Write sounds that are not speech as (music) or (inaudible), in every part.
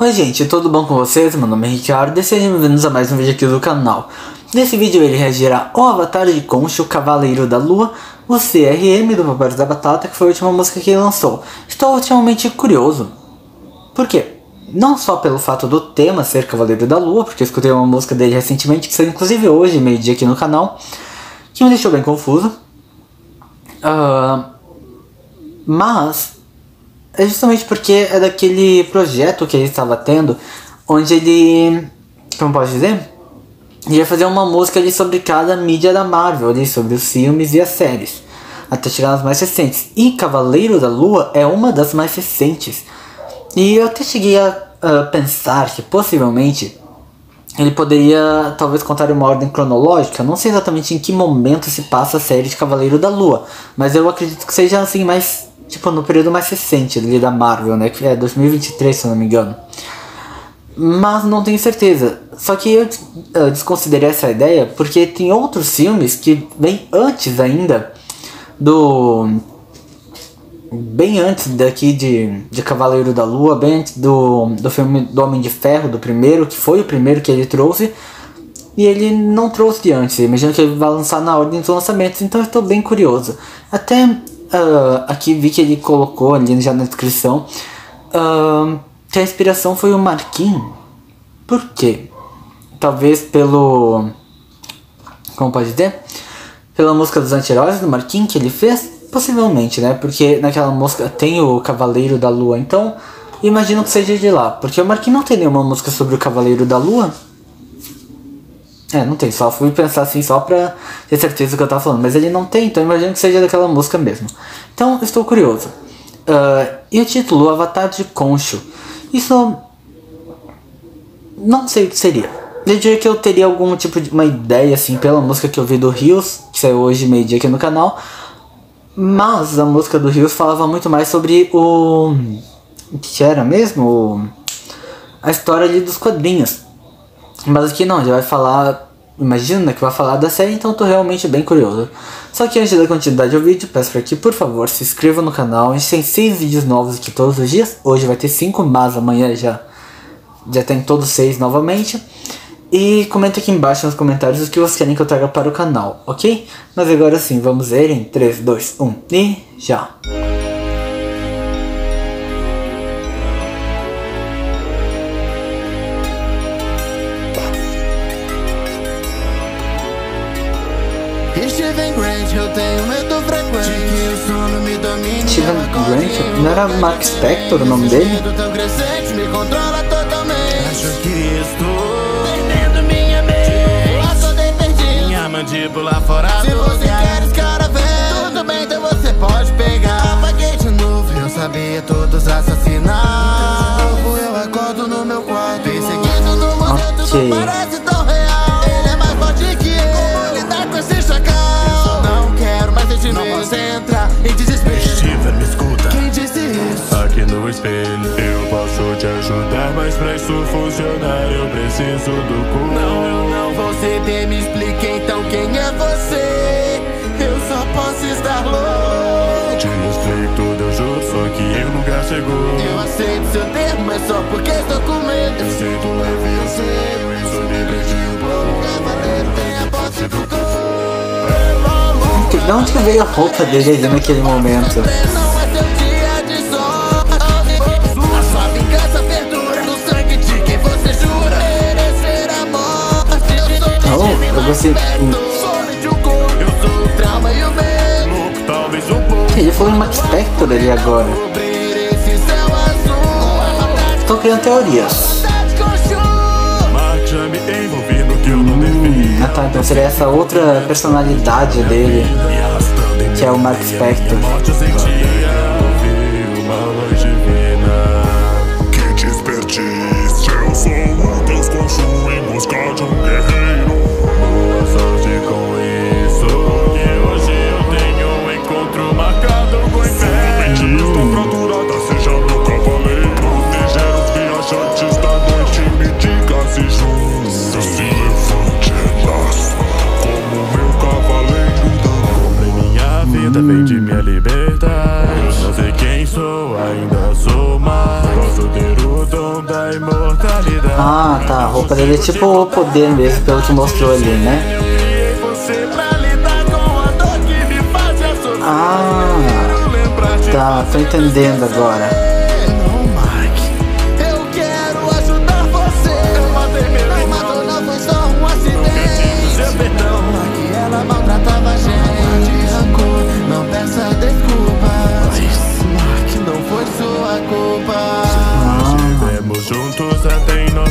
Oi gente, tudo bom com vocês? Meu nome é Ricardo e sejam bem-vindos a mais um vídeo aqui do canal. Nesse vídeo ele reagirá ao Avatar de Concho, Cavaleiro da Lua, o CRM do Papai da Batata, que foi a última música que ele lançou. Estou ultimamente curioso. Por quê? Não só pelo fato do tema ser Cavaleiro da Lua, porque eu escutei uma música dele recentemente, que saiu inclusive hoje, meio-dia aqui no canal, que me deixou bem confuso. Uh, mas é justamente porque é daquele projeto que ele estava tendo, onde ele, como pode dizer, ele ia fazer uma música ali sobre cada mídia da Marvel, ali sobre os filmes e as séries, até chegar nas mais recentes. E Cavaleiro da Lua é uma das mais recentes. E eu até cheguei a, a pensar que possivelmente ele poderia talvez contar uma ordem cronológica. Não sei exatamente em que momento se passa a série de Cavaleiro da Lua, mas eu acredito que seja assim mais tipo, no período mais recente ali da Marvel, né? Que é 2023, se eu não me engano. Mas não tenho certeza. Só que eu, eu desconsiderei essa ideia porque tem outros filmes que vêm antes ainda do. Bem antes daqui de, de Cavaleiro da Lua, bem antes do, do filme do Homem de Ferro, do primeiro, que foi o primeiro que ele trouxe. E ele não trouxe antes, imagino que ele vai lançar na ordem dos lançamentos, então estou bem curioso. Até uh, aqui vi que ele colocou ali já na descrição uh, que a inspiração foi o Marquinhos. Por quê? Talvez pelo. Como pode dizer? Pela música dos anti-heróis do Marquinhos que ele fez? Possivelmente, né? Porque naquela música tem o Cavaleiro da Lua, então imagino que seja de lá. Porque o Marquinhos não tem nenhuma música sobre o Cavaleiro da Lua. É, não tem, só fui pensar assim só pra ter certeza do que eu tava falando. Mas ele não tem, então imagino que seja daquela música mesmo. Então, estou curioso. Uh, e o título, Avatar de Concho. Isso. Não sei o que seria. Eu diria que eu teria algum tipo de uma ideia, assim, pela música que eu vi do Rios, que saiu hoje meio-dia aqui no canal. Mas a música do Rios falava muito mais sobre o. O que era mesmo? O, a história ali dos quadrinhos. Mas aqui não, já vai falar. Imagina que vai falar da série, então tô realmente bem curioso. Só que antes da continuidade do vídeo, peço para que por favor se inscreva no canal. A gente tem 6 vídeos novos aqui todos os dias. Hoje vai ter 5, mas amanhã já, já tem todos 6 novamente. E comenta aqui embaixo nos comentários o que vocês querem que eu traga para o canal, ok? Mas agora sim, vamos ver em 3, 2, 1 e já! Steven Grant, eu tenho medo frequente. Que o sono me domine Steven Grant? Não era Mark Spector o nome dele? tão crescente me controla totalmente. Acho que estou perdendo minha mente. Lá toda perdido. Minha mandíbula fora Se você quer escaravel Tudo bem, então você pode pegar. Apaguei de novo, eu sabia todos assassinar. Então de novo eu acordo no meu quarto. Perseguido no momento, okay. não parece isso funcionar Eu preciso do cu. Não, eu não vou ceder Me explique então quem é você. Eu só posso estar louco Te explico tudo, eu juro Só que em lugar chegou Eu aceito seu termo Mas só porque estou com medo. Eu sinto leve e sério Isso me prende um pouco. Cavaleiro tem a posse do corpo. De onde que veio a roupa dele ali naquele momento? Gostei. Ele foi um Max Spector ali agora. Tô criando teorias. Ah tá, então seria essa outra personalidade dele, que é o Mark Spector. Da imortalidade. Ah, tá. A roupa dele é tipo o poder mesmo, pelo que mostrou ali, né? Ah, tá. Tô entendendo agora.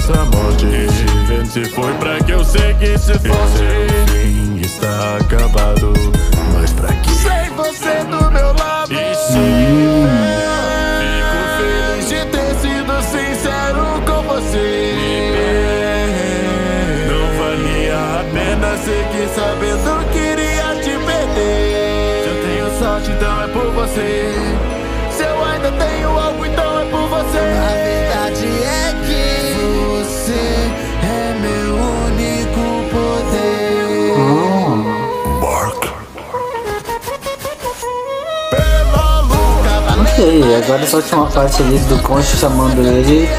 Nossa morte. Se foi pra que eu seguisse forte. Ok, agora essa última parte ali do Concho chamando ele.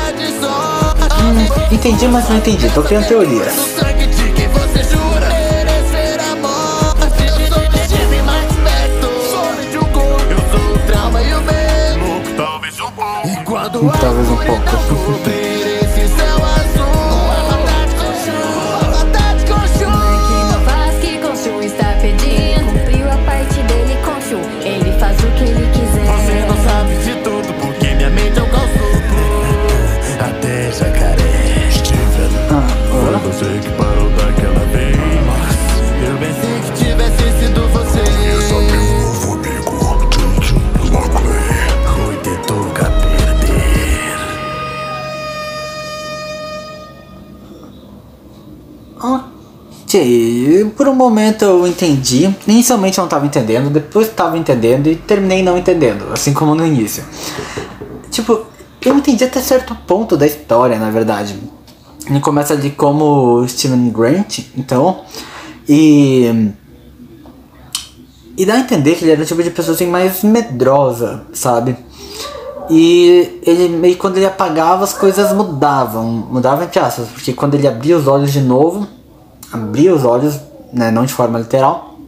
Hum, entendi, mas não entendi. Tô criando teorias. sangue de quem você jura merecer a morte. Momento eu entendi. Inicialmente eu não tava entendendo, depois tava entendendo e terminei não entendendo, assim como no início. Tipo, eu entendi até certo ponto da história, na verdade. Ele começa ali como Steven Grant, então, e. E dá a entender que ele era um tipo de pessoa assim mais medrosa, sabe? E ele meio quando ele apagava as coisas mudavam, mudavam entre aspas, porque quando ele abria os olhos de novo, abria os olhos, né, não de forma literal,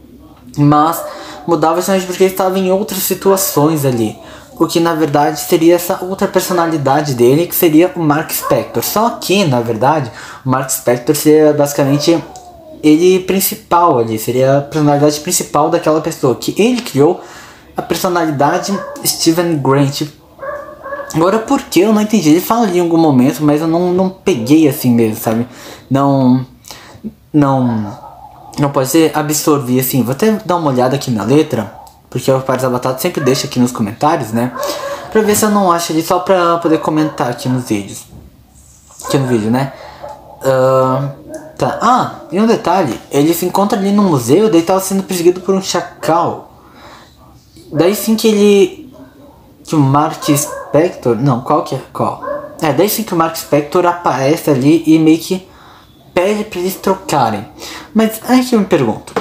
mas mudava justamente porque ele estava em outras situações ali. O que na verdade seria essa outra personalidade dele, que seria o Mark Spector. Só que, na verdade, o Mark Spector seria basicamente ele principal ali, seria a personalidade principal daquela pessoa, que ele criou a personalidade Steven Grant. Agora, por que eu não entendi? Ele fala ali em algum momento, mas eu não, não peguei assim mesmo, sabe? Não. Não. Não pode ser absorver assim. Vou até dar uma olhada aqui na letra, porque o Paris da Batata sempre deixa aqui nos comentários, né? Pra ver se eu não acho ali só pra poder comentar aqui nos vídeos. Aqui no vídeo, né? Ah, tá. Ah, e um detalhe: ele se encontra ali no museu, daí tava sendo perseguido por um chacal. Daí sim que ele. Que o Mark Spector. Não, qual que é? Qual? É, daí sim que o Mark Spector aparece ali e meio que pede pra eles trocarem. Mas que eu me pergunto: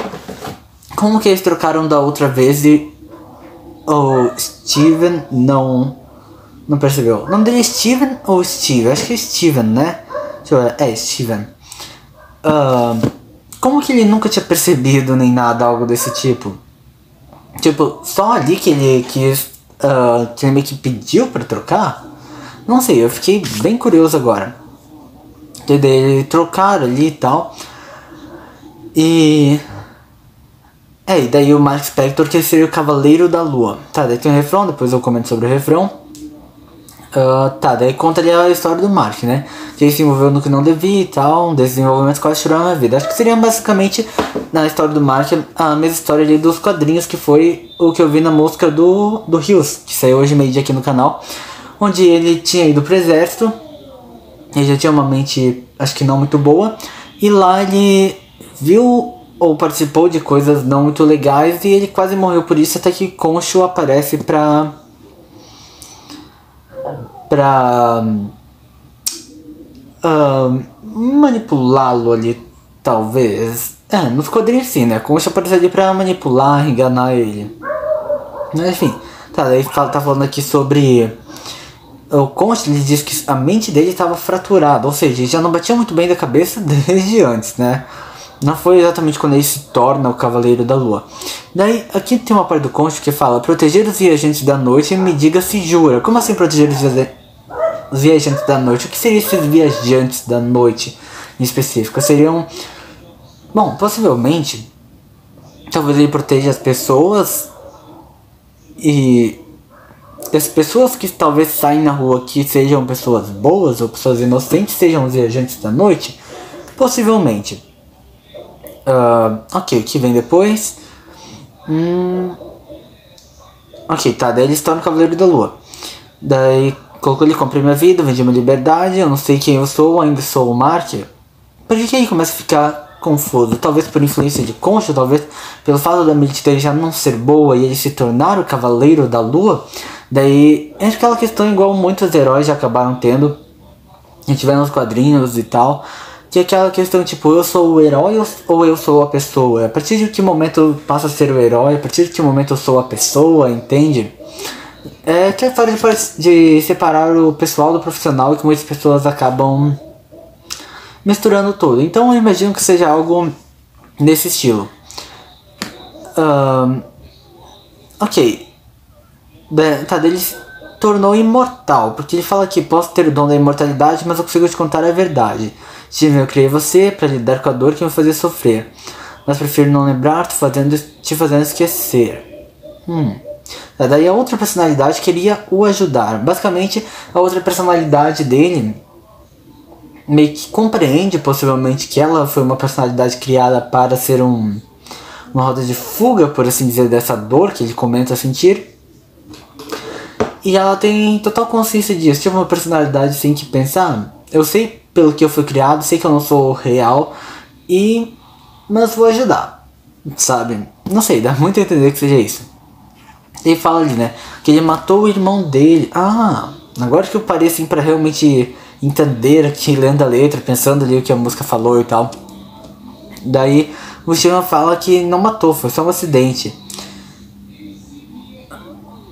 Como que eles trocaram da outra vez e o Steven não. Não percebeu? O nome dele é Steven ou Steve? Acho que é Steven, né? É, Steven. Ah, como que ele nunca tinha percebido nem nada, algo desse tipo? Tipo, só ali que ele quis. ah, que ele meio que pediu pra trocar? Não sei, eu fiquei bem curioso agora. E daí trocaram ali e tal. E. É, e daí o Mark Spector que seria o Cavaleiro da Lua. Tá, daí tem o refrão, depois eu comento sobre o refrão. Ah, tá, daí conta ali a história do Mark, né? Que ele se envolveu no que não devia e tal, um desenvolvimento quase tirou a minha vida. Acho que seria basicamente, na história do Mark, a mesma história ali dos quadrinhos, que foi o que eu vi na música do, do Rios, que saiu hoje meio dia aqui no canal. Onde ele tinha ido pro exército, ele já tinha uma mente, acho que não muito boa, e lá ele viu ou participou de coisas não muito legais e ele quase morreu por isso, até que Concho aparece pra pra ah, manipulá-lo ali, talvez. É, nos quadrinhos sim, né? Concha aparece ali pra manipular, enganar ele. Mas enfim, tá, daí tá falando aqui sobre o Conte ele diz que a mente dele estava fraturada, ou seja, ele já não batia muito bem da cabeça (laughs) desde antes, né? Não foi exatamente quando ele se torna o Cavaleiro da Lua. Daí, aqui tem uma parte do Conte que fala: proteger os viajantes da noite, me diga se jura. Como assim proteger os, via os viajantes da noite? O que seriam esses viajantes da noite em específico? Seriam. Bom, possivelmente. Talvez ele proteja as pessoas e as pessoas que talvez saem na rua que sejam pessoas boas ou pessoas inocentes sejam os viajantes da noite? Possivelmente. Uh, ok, o que vem depois? Hum, ok, tá, daí ele está no Cavaleiro da Lua. Daí colocou ele comprei minha vida, vendi minha liberdade, eu não sei quem eu sou, ainda sou o Mark. Por que aí começa a ficar confuso? Talvez por influência de Concha, talvez pelo fato da dele já não ser boa e ele se tornar o Cavaleiro da Lua. Daí é aquela questão igual muitos heróis já acabaram tendo. A gente vê nos quadrinhos e tal. Que é aquela questão tipo, eu sou o herói ou eu sou a pessoa? A partir de que momento eu passo a ser o herói? A partir de que momento eu sou a pessoa, entende? É que é fácil de, de separar o pessoal do profissional e que muitas pessoas acabam misturando tudo. Então eu imagino que seja algo nesse estilo. Um, ok. Tá, dele tornou imortal, porque ele fala que posso ter o dom da imortalidade, mas eu consigo te contar a verdade. Steven, eu criei você para lidar com a dor que me fazia sofrer, mas prefiro não lembrar, fazendo, te fazendo esquecer. Hum. Daí a outra personalidade queria o ajudar. Basicamente, a outra personalidade dele meio que compreende possivelmente que ela foi uma personalidade criada para ser um uma roda de fuga, por assim dizer, dessa dor que ele comenta sentir. E ela tem total consciência disso. Tipo uma personalidade assim que pensa, ah, eu sei pelo que eu fui criado, sei que eu não sou real e mas vou ajudar. Sabe? Não sei, dá muito a entender que seja isso. Ele fala ali, né? Que ele matou o irmão dele. Ah, agora que eu parei assim pra realmente entender aqui, lendo a letra, pensando ali o que a música falou e tal. Daí o Steven fala que não matou, foi só um acidente.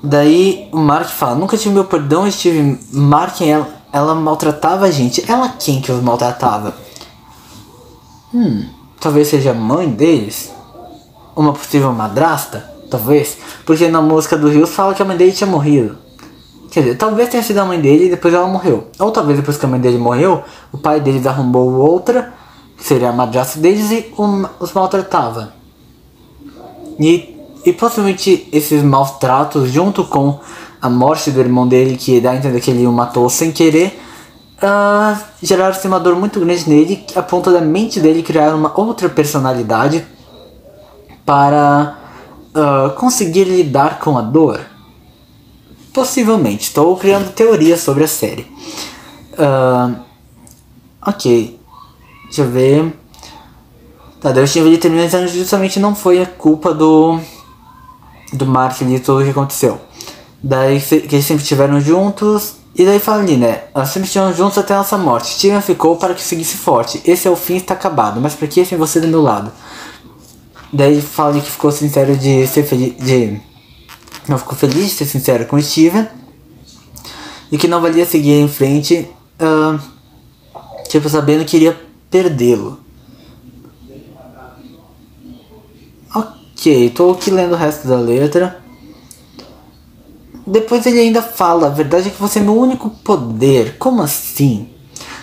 Daí o Mark fala, nunca tive meu perdão, Steve. Mark, ela, ela maltratava a gente. Ela quem que os maltratava? Hum, talvez seja a mãe deles? Uma possível madrasta? Talvez. Porque na música do Rio fala que a mãe dele tinha morrido. Quer dizer, talvez tenha sido a mãe dele e depois ela morreu. Ou talvez depois que a mãe dele morreu, o pai deles arrumou outra, que seria a madrasta deles, e os maltratava. E, e possivelmente esses maus tratos, junto com a morte do irmão dele, que dá a entender que ele o matou sem querer, uh, geraram uma dor muito grande nele, a ponto da mente dele criar uma outra personalidade para uh, conseguir lidar com a dor? Possivelmente. Estou criando teorias sobre a série. Uh, ok. Deixa eu ver. Tá, daí o Steven termina dizendo justamente não foi a culpa do. do Mark ali tudo o que aconteceu. Daí que eles sempre estiveram juntos. E daí fala ali, né? Elas sempre estiveram juntos até a nossa morte. Steven ficou para que seguisse forte. Esse é o fim, está acabado. Mas por que sem você do meu lado? Daí fala que ficou sincero de ser feliz. De... Não ficou feliz de ser sincero com o Steven. E que não valia seguir em frente. Uh, tipo, sabendo que iria perdê-lo. Ok, tô aqui lendo o resto da letra. Depois ele ainda fala, a verdade é que você é meu único poder. Como assim?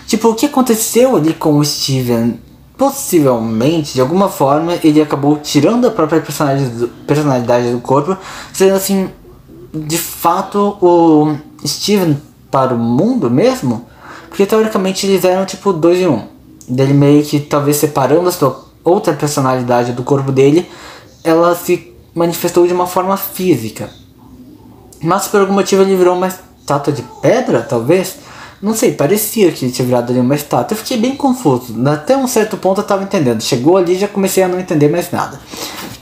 Tipo, o que aconteceu ali com o Steven? Possivelmente, de alguma forma, ele acabou tirando a própria personalidade do, corpo, sendo assim, de fato, o Steven para o mundo mesmo, porque teoricamente eles eram tipo dois em um. Dele meio que talvez separando a sua outra personalidade do corpo dele, ela se manifestou de uma forma física. Mas por algum motivo ele virou uma estátua de pedra, talvez. Não sei, parecia que tinha virado ali uma estátua. Eu fiquei bem confuso. Até um certo ponto eu tava entendendo. Chegou ali já comecei a não entender mais nada.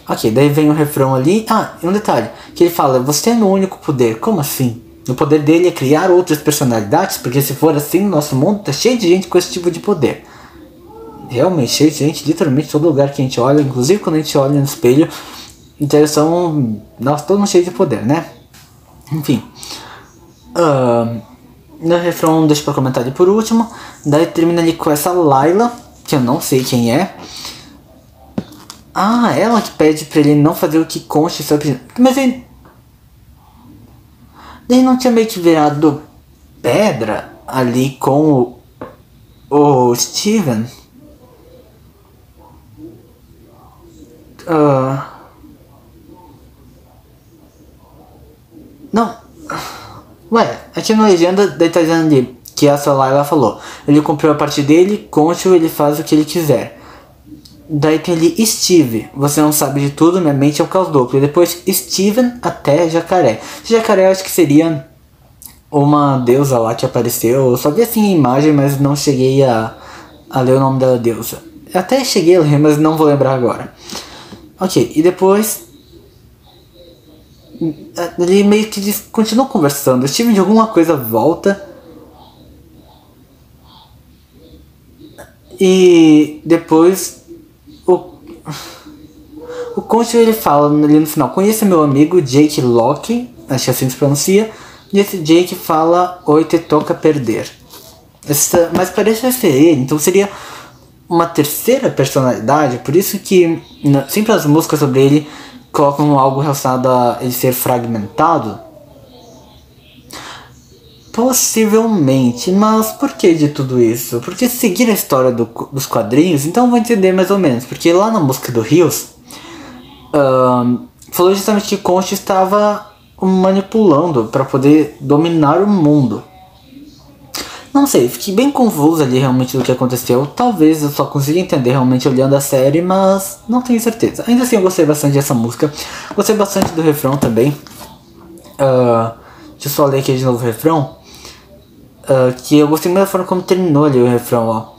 Ok, daí vem o refrão ali. Ah, um detalhe. Que ele fala, você tem o único poder. Como assim? O poder dele é criar outras personalidades? Porque se for assim, no nosso mundo tá cheio de gente com esse tipo de poder. Realmente, cheio de gente, literalmente todo lugar que a gente olha, inclusive quando a gente olha no espelho, então são. Nós todo mundo cheio de poder, né? Enfim. Uh, no refrão deixa pra comentar ali por último. Daí termina ali com essa Laila, que eu não sei quem é. Ah, ela que pede pra ele não fazer o que conste sobre. Mas ele. Ele não tinha meio que virado pedra ali com o, o Steven. Ah. Não. Ué, aqui na legenda daí tá dizendo ali que essa Laila falou. Ele cumpriu a parte dele, conte-o, ele faz o que ele quiser. Daí tem ali Steve, você não sabe de tudo, minha mente é um caos duplo. E depois Steven até Jacaré. Jacaré acho que seria uma deusa lá que apareceu. Eu só vi assim a imagem, mas não cheguei a, a ler o nome da deusa. Eu até cheguei a ler, mas não vou lembrar agora. Ok, e depois. Ele meio que continua conversando. Steven de alguma coisa volta. E depois o, o Conte ele fala ali no final, conheça meu amigo Jake Locke, acho que assim se pronuncia, e esse Jake fala, oi, te toca perder. Essa, mas parece ser ele, então seria uma terceira personalidade, por isso que sempre as músicas sobre ele colocam algo relacionado a ele ser fragmentado. Possivelmente, mas por que de tudo isso? Porque seguir a história do, dos quadrinhos, então eu vou entender mais ou menos. Porque lá na música do Rios, uh, falou justamente que Concha estava manipulando para poder dominar o mundo. Não sei, fiquei bem confuso ali realmente do que aconteceu. Talvez eu só consiga entender realmente olhando a série, mas não tenho certeza. Ainda assim, eu gostei bastante dessa música. Gostei bastante do refrão também. Uh, deixa eu só ler aqui de novo o refrão. Uh, que eu gostei muito da forma como terminou ali o refrão, ó.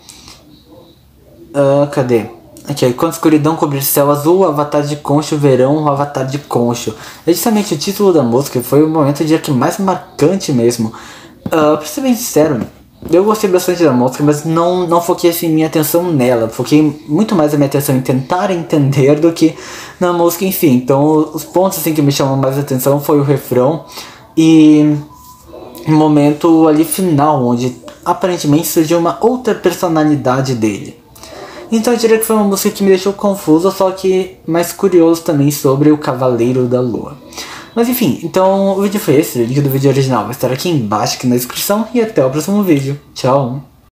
Uh, cadê? Aqui, quando a escuridão cobrir o céu azul, o avatar de concho, verão, o avatar de concho. É justamente o título da música, foi o momento de que mais marcante mesmo. Uh, pra ser bem sincero, eu gostei bastante da música, mas não, não foquei assim minha atenção nela. Foquei muito mais a minha atenção em tentar entender do que na música, enfim. Então, os pontos assim que me chamam mais atenção foi o refrão e momento ali final, onde aparentemente surgiu uma outra personalidade dele. Então eu diria que foi uma música que me deixou confuso, só que mais curioso também sobre o Cavaleiro da Lua. Mas enfim, então o vídeo foi esse, o link do vídeo original vai estar aqui embaixo aqui na descrição e até o próximo vídeo. Tchau!